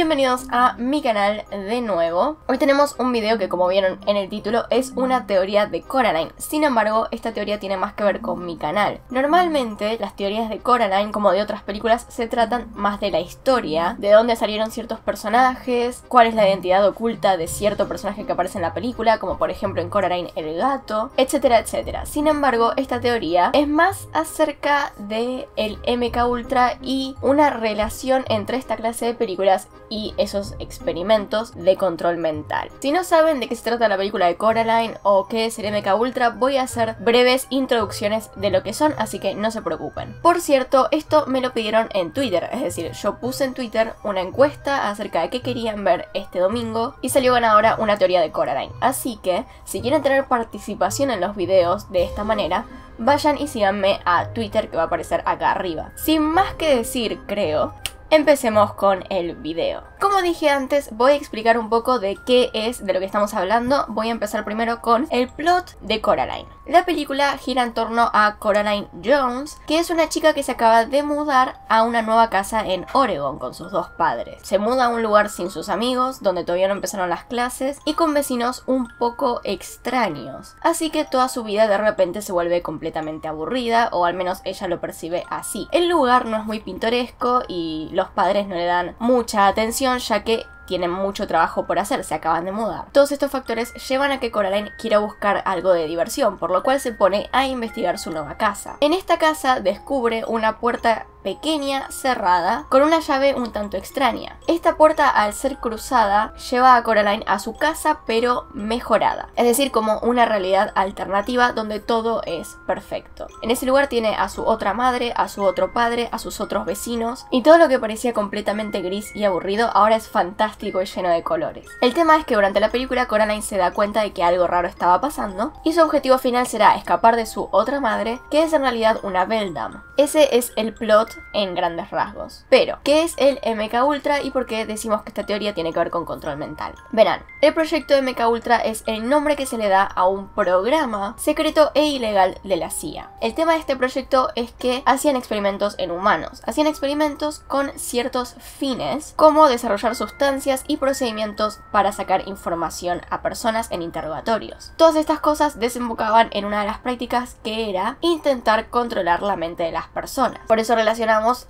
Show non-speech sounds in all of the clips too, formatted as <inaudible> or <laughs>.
bienvenidos a mi canal de nuevo. Hoy tenemos un video que como vieron en el título es una teoría de Coraline. Sin embargo, esta teoría tiene más que ver con mi canal. Normalmente las teorías de Coraline, como de otras películas, se tratan más de la historia, de dónde salieron ciertos personajes, cuál es la identidad oculta de cierto personaje que aparece en la película, como por ejemplo en Coraline el gato, etcétera, etcétera. Sin embargo, esta teoría es más acerca de el MK Ultra y una relación entre esta clase de películas y esos experimentos de control mental. Si no saben de qué se trata la película de Coraline o qué es el MK Ultra, voy a hacer breves introducciones de lo que son, así que no se preocupen. Por cierto, esto me lo pidieron en Twitter, es decir, yo puse en Twitter una encuesta acerca de qué querían ver este domingo y salió ganadora una teoría de Coraline. Así que, si quieren tener participación en los videos de esta manera, vayan y síganme a Twitter que va a aparecer acá arriba. Sin más que decir, creo, Empecemos con el video. Como dije antes, voy a explicar un poco de qué es de lo que estamos hablando. Voy a empezar primero con el plot de Coraline. La película gira en torno a Coraline Jones, que es una chica que se acaba de mudar a una nueva casa en Oregon con sus dos padres. Se muda a un lugar sin sus amigos, donde todavía no empezaron las clases, y con vecinos un poco extraños. Así que toda su vida de repente se vuelve completamente aburrida, o al menos ella lo percibe así. El lugar no es muy pintoresco y los padres no le dan mucha atención ya que tienen mucho trabajo por hacer, se acaban de mudar. Todos estos factores llevan a que Coraline quiera buscar algo de diversión, por lo cual se pone a investigar su nueva casa. En esta casa descubre una puerta pequeña, cerrada, con una llave un tanto extraña. Esta puerta, al ser cruzada, lleva a Coraline a su casa, pero mejorada. Es decir, como una realidad alternativa donde todo es perfecto. En ese lugar tiene a su otra madre, a su otro padre, a sus otros vecinos, y todo lo que parecía completamente gris y aburrido ahora es fantástico y lleno de colores. El tema es que durante la película Coraline se da cuenta de que algo raro estaba pasando y su objetivo final será escapar de su otra madre, que es en realidad una Beldam. Ese es el plot en grandes rasgos. Pero, ¿qué es el MK Ultra y por qué decimos que esta teoría tiene que ver con control mental? Verán, el proyecto MK Ultra es el nombre que se le da a un programa secreto e ilegal de la CIA. El tema de este proyecto es que hacían experimentos en humanos, hacían experimentos con ciertos fines, como desarrollar sustancias y procedimientos para sacar información a personas en interrogatorios. Todas estas cosas desembocaban en una de las prácticas que era intentar controlar la mente de las personas. Por eso relacionamos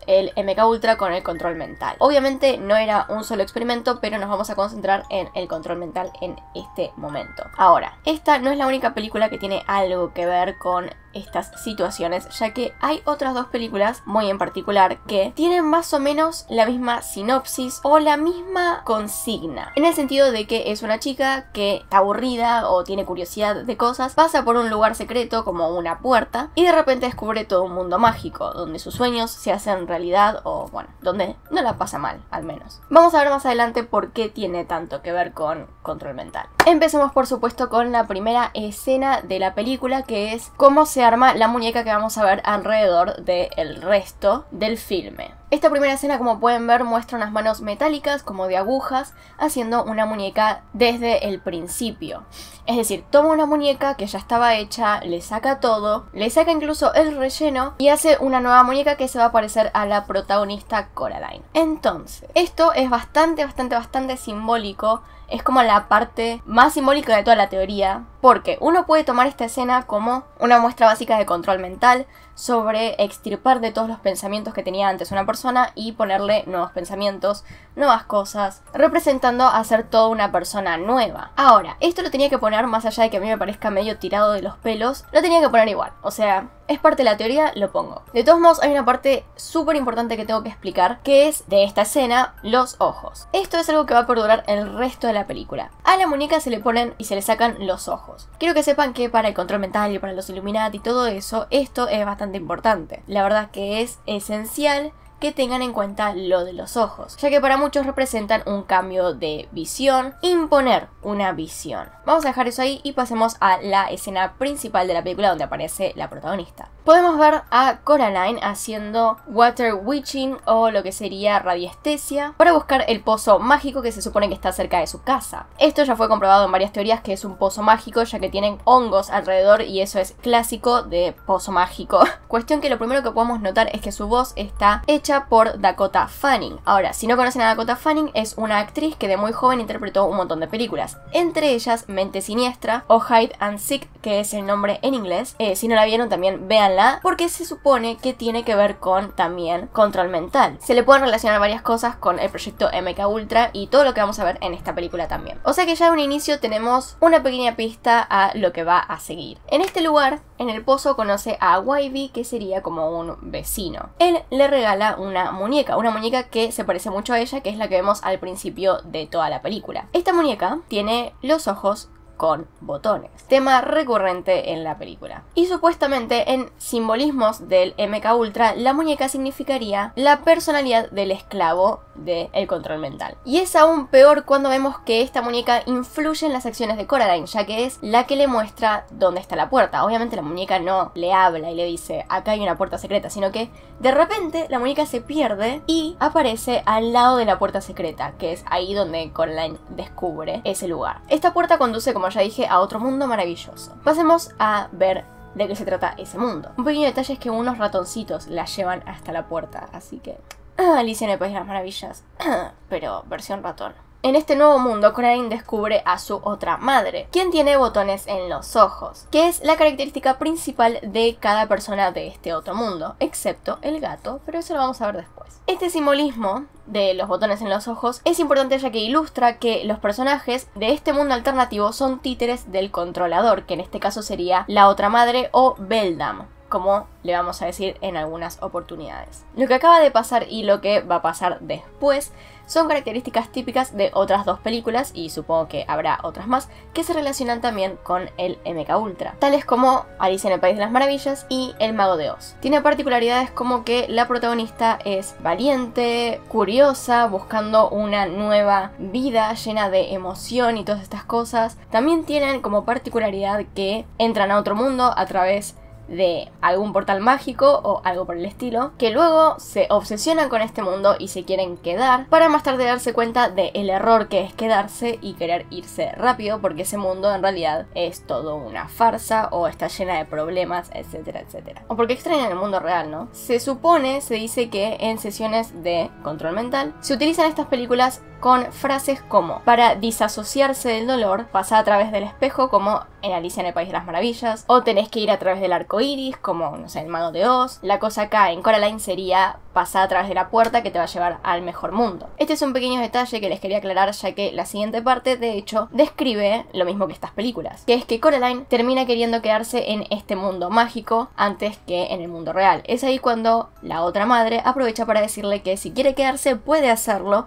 el MK Ultra con el control mental. Obviamente no era un solo experimento, pero nos vamos a concentrar en el control mental en este momento. Ahora, esta no es la única película que tiene algo que ver con estas situaciones, ya que hay otras dos películas, muy en particular, que tienen más o menos la misma sinopsis o la misma consigna. En el sentido de que es una chica que está aburrida o tiene curiosidad de cosas, pasa por un lugar secreto como una puerta y de repente descubre todo un mundo mágico, donde sus sueños se hacen realidad o, bueno, donde no la pasa mal, al menos. Vamos a ver más adelante por qué tiene tanto que ver con control mental. Empecemos por supuesto con la primera escena de la película que es cómo se arma la muñeca que vamos a ver alrededor del resto del filme. Esta primera escena, como pueden ver, muestra unas manos metálicas como de agujas haciendo una muñeca desde el principio. Es decir, toma una muñeca que ya estaba hecha, le saca todo, le saca incluso el relleno y hace una nueva muñeca que se va a parecer a la protagonista Coraline. Entonces, esto es bastante, bastante, bastante simbólico es como la parte más simbólica de toda la teoría, porque uno puede tomar esta escena como una muestra básica de control mental sobre extirpar de todos los pensamientos que tenía antes una persona y ponerle nuevos pensamientos, nuevas cosas, representando a ser toda una persona nueva. Ahora, esto lo tenía que poner más allá de que a mí me parezca medio tirado de los pelos, lo tenía que poner igual, o sea, es parte de la teoría, lo pongo. De todos modos, hay una parte súper importante que tengo que explicar, que es de esta escena, los ojos. Esto es algo que va a perdurar el resto de la película. A la muñeca se le ponen y se le sacan los ojos. Quiero que sepan que para el control mental y para los Illuminati y todo eso, esto es bastante importante. La verdad que es esencial que tengan en cuenta lo de los ojos, ya que para muchos representan un cambio de visión, imponer una visión. Vamos a dejar eso ahí y pasemos a la escena principal de la película donde aparece la protagonista. Podemos ver a Coraline haciendo water witching o lo que sería radiestesia para buscar el pozo mágico que se supone que está cerca de su casa. Esto ya fue comprobado en varias teorías que es un pozo mágico ya que tienen hongos alrededor y eso es clásico de pozo mágico. <laughs> Cuestión que lo primero que podemos notar es que su voz está hecha por Dakota Fanning. Ahora, si no conocen a Dakota Fanning, es una actriz que de muy joven interpretó un montón de películas, entre ellas Mente Siniestra o Hide and Seek, que es el nombre en inglés. Eh, si no la vieron, también véanla, porque se supone que tiene que ver con también control mental. Se le pueden relacionar varias cosas con el proyecto MK Ultra y todo lo que vamos a ver en esta película también. O sea que ya de un inicio tenemos una pequeña pista a lo que va a seguir. En este lugar, en el pozo, conoce a Wavy, que sería como un vecino. Él le regala una muñeca, una muñeca que se parece mucho a ella, que es la que vemos al principio de toda la película. Esta muñeca tiene los ojos con botones, tema recurrente en la película. Y supuestamente en simbolismos del MK Ultra, la muñeca significaría la personalidad del esclavo del control mental. Y es aún peor cuando vemos que esta muñeca influye en las acciones de Coraline, ya que es la que le muestra dónde está la puerta. Obviamente la muñeca no le habla y le dice acá hay una puerta secreta, sino que de repente la muñeca se pierde y aparece al lado de la puerta secreta, que es ahí donde Coraline descubre ese lugar. Esta puerta conduce como ya dije, a otro mundo maravilloso. Pasemos a ver de qué se trata ese mundo. Un pequeño detalle es que unos ratoncitos la llevan hasta la puerta, así que... <clears throat> Alicia en el País de las Maravillas, <clears throat> pero versión ratón. En este nuevo mundo, Coraline descubre a su otra madre, quien tiene botones en los ojos, que es la característica principal de cada persona de este otro mundo, excepto el gato, pero eso lo vamos a ver después. Este simbolismo de los botones en los ojos es importante ya que ilustra que los personajes de este mundo alternativo son títeres del controlador, que en este caso sería la otra madre o Beldam como le vamos a decir en algunas oportunidades. Lo que acaba de pasar y lo que va a pasar después son características típicas de otras dos películas y supongo que habrá otras más que se relacionan también con el MK Ultra, tales como Alicia en el País de las Maravillas y El Mago de Oz. Tiene particularidades como que la protagonista es valiente, curiosa, buscando una nueva vida llena de emoción y todas estas cosas. También tienen como particularidad que entran a otro mundo a través de algún portal mágico o algo por el estilo, que luego se obsesionan con este mundo y se quieren quedar, para más tarde darse cuenta del error que es quedarse y querer irse rápido, porque ese mundo en realidad es todo una farsa o está llena de problemas, etcétera, etcétera. O porque extrañan el mundo real, ¿no? Se supone, se dice que en sesiones de control mental se utilizan estas películas con frases como para disasociarse del dolor, pasa a través del espejo como en Alicia en el País de las Maravillas, o tenés que ir a través del arco iris como, no sé, el mago de Oz. La cosa acá en Coraline sería pasar a través de la puerta que te va a llevar al mejor mundo. Este es un pequeño detalle que les quería aclarar ya que la siguiente parte de hecho describe lo mismo que estas películas, que es que Coraline termina queriendo quedarse en este mundo mágico antes que en el mundo real. Es ahí cuando la otra madre aprovecha para decirle que si quiere quedarse puede hacerlo,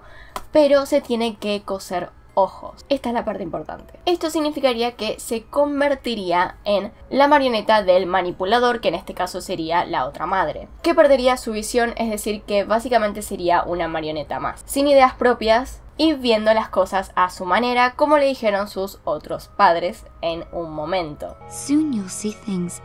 pero se tiene que coser ojos. Esta es la parte importante. Esto significaría que se convertiría en la marioneta del manipulador, que en este caso sería la otra madre, que perdería su visión, es decir, que básicamente sería una marioneta más, sin ideas propias y viendo las cosas a su manera, como le dijeron sus otros padres en un momento. Soon you'll see things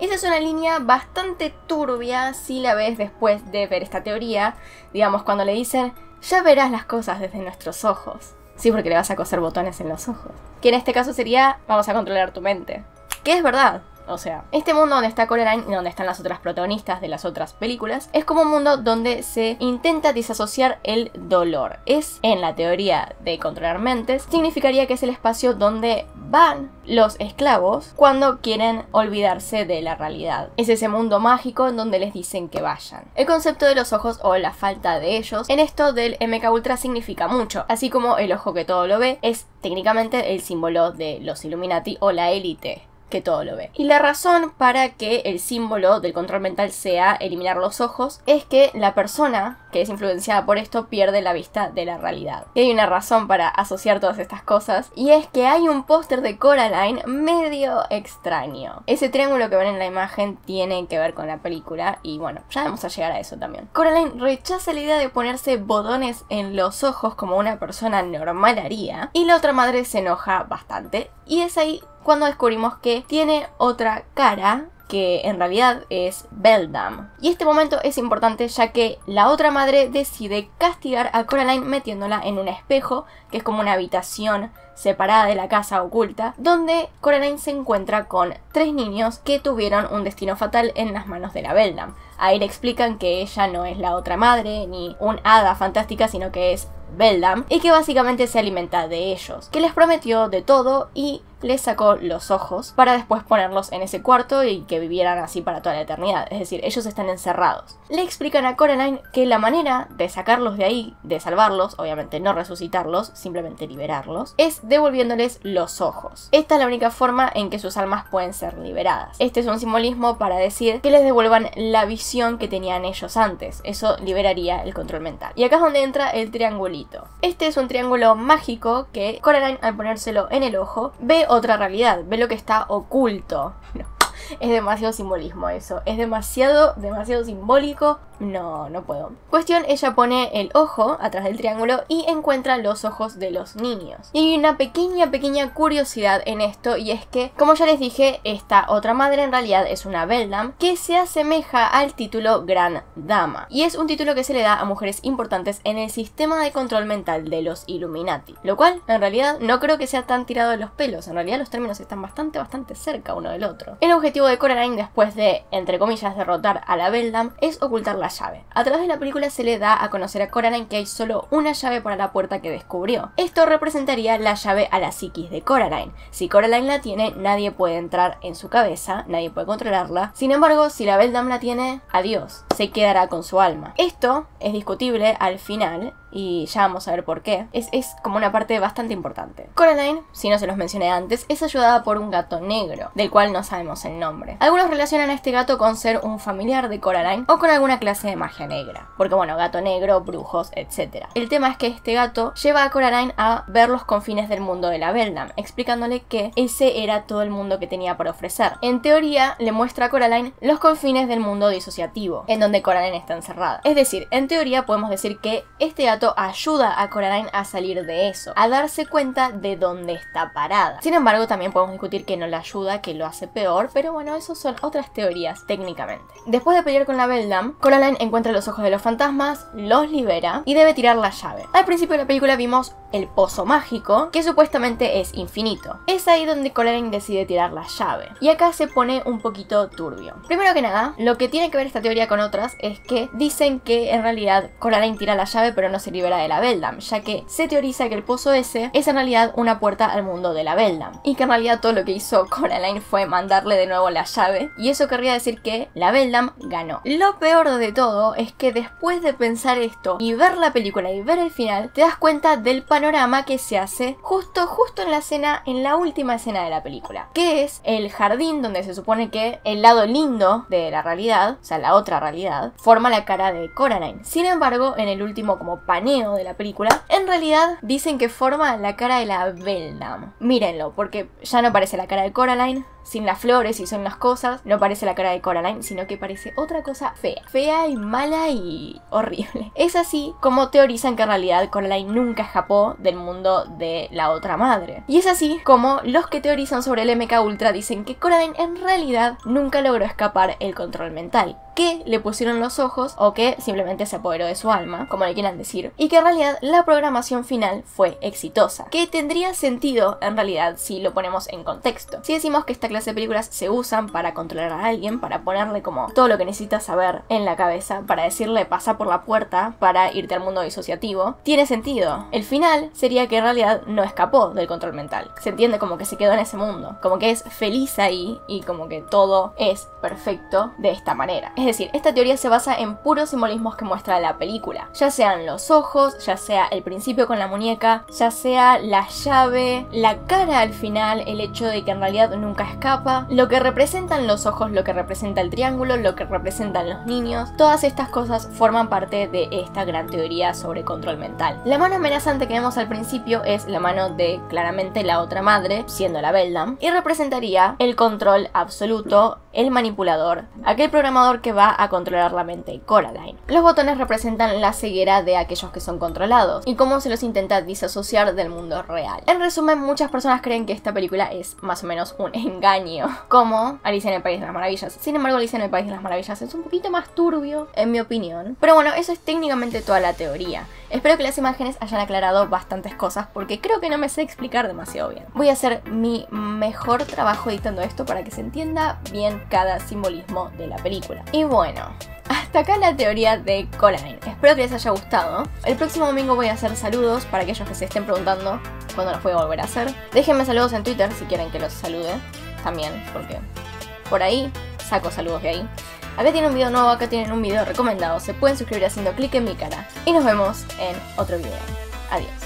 esa es una línea bastante turbia si la ves después de ver esta teoría. Digamos, cuando le dicen, ya verás las cosas desde nuestros ojos. Sí, porque le vas a coser botones en los ojos. Que en este caso sería, vamos a controlar tu mente. Que es verdad. O sea, este mundo donde está Coraline y donde están las otras protagonistas de las otras películas es como un mundo donde se intenta disasociar el dolor. Es, en la teoría de controlar mentes, significaría que es el espacio donde van los esclavos cuando quieren olvidarse de la realidad. Es ese mundo mágico en donde les dicen que vayan. El concepto de los ojos o la falta de ellos en esto del MK Ultra significa mucho, así como el ojo que todo lo ve es técnicamente el símbolo de los Illuminati o la élite que todo lo ve. Y la razón para que el símbolo del control mental sea eliminar los ojos es que la persona que es influenciada por esto pierde la vista de la realidad. Y hay una razón para asociar todas estas cosas y es que hay un póster de Coraline medio extraño. Ese triángulo que ven en la imagen tiene que ver con la película y bueno, ya vamos a llegar a eso también. Coraline rechaza la idea de ponerse botones en los ojos como una persona normal haría y la otra madre se enoja bastante y es ahí cuando descubrimos que tiene otra cara que en realidad es Beldam. Y este momento es importante ya que la otra madre decide castigar a Coraline metiéndola en un espejo, que es como una habitación separada de la casa oculta, donde Coraline se encuentra con tres niños que tuvieron un destino fatal en las manos de la Beldam. Ahí le explican que ella no es la otra madre ni un hada fantástica, sino que es Beldam, y que básicamente se alimenta de ellos, que les prometió de todo y les sacó los ojos para después ponerlos en ese cuarto y que vivieran así para toda la eternidad. Es decir, ellos están encerrados. Le explican a Coraline que la manera de sacarlos de ahí, de salvarlos, obviamente no resucitarlos, simplemente liberarlos, es devolviéndoles los ojos. Esta es la única forma en que sus almas pueden ser liberadas. Este es un simbolismo para decir que les devuelvan la visión que tenían ellos antes. Eso liberaría el control mental. Y acá es donde entra el triangulito. Este es un triángulo mágico que Coraline al ponérselo en el ojo ve otra realidad, ve lo que está oculto. <laughs> Es demasiado simbolismo eso, es demasiado, demasiado simbólico no, no puedo. Cuestión, ella pone el ojo atrás del triángulo y encuentra los ojos de los niños. Y hay una pequeña, pequeña curiosidad en esto y es que, como ya les dije, esta otra madre en realidad es una Beldam que se asemeja al título Gran Dama. Y es un título que se le da a mujeres importantes en el sistema de control mental de los Illuminati. Lo cual, en realidad, no creo que sea tan tirado de los pelos. En realidad los términos están bastante, bastante cerca uno del otro. El objetivo de Coraline después de, entre comillas, derrotar a la Beldam es ocultar la llave. A través de la película se le da a conocer a Coraline que hay solo una llave para la puerta que descubrió. Esto representaría la llave a la psiquis de Coraline. Si Coraline la tiene, nadie puede entrar en su cabeza, nadie puede controlarla. Sin embargo, si la Beldam la tiene, adiós, se quedará con su alma. Esto es discutible al final y ya vamos a ver por qué. Es, es, como una parte bastante importante. Coraline, si no se los mencioné antes, es ayudada por un gato negro, del cual no sabemos el nombre. Algunos relacionan a este gato con ser un familiar de Coraline o con alguna clase de magia negra, porque bueno, gato negro, brujos, etc. El tema es que este gato lleva a Coraline a ver los confines del mundo de la Beldam, explicándole que ese era todo el mundo que tenía por ofrecer. En teoría, le muestra a Coraline los confines del mundo disociativo, en donde Coraline está encerrada. Es decir, en teoría podemos decir que este gato ayuda a Coraline a salir de eso, a darse cuenta de dónde está parada. Sin embargo, también podemos discutir que no la ayuda, que lo hace peor, pero bueno, eso son otras teorías técnicamente. Después de pelear con la Beldam, Coraline encuentra los ojos de los fantasmas, los libera y debe tirar la llave. Al principio de la película vimos el pozo mágico, que supuestamente es infinito. Es ahí donde Coraline decide tirar la llave. Y acá se pone un poquito turbio. Primero que nada, lo que tiene que ver esta teoría con otras es que dicen que en realidad Coraline tira la llave pero no se libera de la Beldam, ya que se teoriza que el pozo ese es en realidad una puerta al mundo de la Beldam. Y que en realidad todo lo que hizo Coraline fue mandarle de nuevo la llave. Y eso querría decir que la Beldam ganó. Lo peor de todo es que después de pensar esto y ver la película y ver el final, te das cuenta del panorama que se hace justo, justo en la escena, en la última escena de la película. Que es el jardín donde se supone que el lado lindo de la realidad, o sea, la otra realidad, forma la cara de Coraline. Sin embargo, en el último como paneo de la película, en realidad dicen que forma la cara de la Beldam. Mírenlo, porque ya no parece la cara de Coraline, sin las flores y son las cosas, no parece la cara de Coraline, sino que parece otra cosa fea. Fea y mala y horrible. <laughs> Es así como teorizan que en realidad Coraline nunca escapó del mundo de la otra madre. Y es así como los que teorizan sobre el MK Ultra dicen que Coraline en realidad nunca logró escapar el control mental que le pusieron los ojos o que simplemente se apoderó de su alma, como le quieran decir, y que en realidad la programación final fue exitosa, que tendría sentido en realidad si lo ponemos en contexto. Si decimos que esta clase de películas se usan para controlar a alguien, para ponerle como todo lo que necesita saber en la cabeza, para decirle pasa por la puerta para irte al mundo disociativo, tiene sentido. El final sería que en realidad no escapó del control mental. Se entiende como que se quedó en ese mundo, como que es feliz ahí y como que todo es perfecto de esta manera. Es decir, esta teoría se basa en puros simbolismos que muestra la película, ya sean los ojos, ya sea el principio con la muñeca, ya sea la llave, la cara al final, el hecho de que en realidad nunca escapa, lo que representan los ojos, lo que representa el triángulo, lo que representan los niños, todas estas cosas forman parte de esta gran teoría sobre control mental. La mano amenazante que vemos al principio es la mano de claramente la otra madre, siendo la Beldam, y representaría el control absoluto, el manipulador, aquel programador que va a controlar la mente de Coraline. Los botones representan la ceguera de aquellos que son controlados y cómo se los intenta disasociar del mundo real. En resumen, muchas personas creen que esta película es más o menos un <laughs> engaño, como Alicia en el País de las Maravillas. Sin embargo, Alicia en el País de las Maravillas es un poquito más turbio, en mi opinión. Pero bueno, eso es técnicamente toda la teoría. Espero que las imágenes hayan aclarado bastantes cosas porque creo que no me sé explicar demasiado bien. Voy a hacer mi mejor trabajo editando esto para que se entienda bien cada simbolismo de la película. Y bueno, hasta acá la teoría de Coraline. Espero que les haya gustado. El próximo domingo voy a hacer saludos para aquellos que se estén preguntando cuándo los voy a volver a hacer. Déjenme saludos en Twitter si quieren que los salude también, porque por ahí saco saludos de ahí. Acá tienen un video nuevo, acá tienen un video recomendado. Se pueden suscribir haciendo clic en mi cara. Y nos vemos en otro video. Adiós.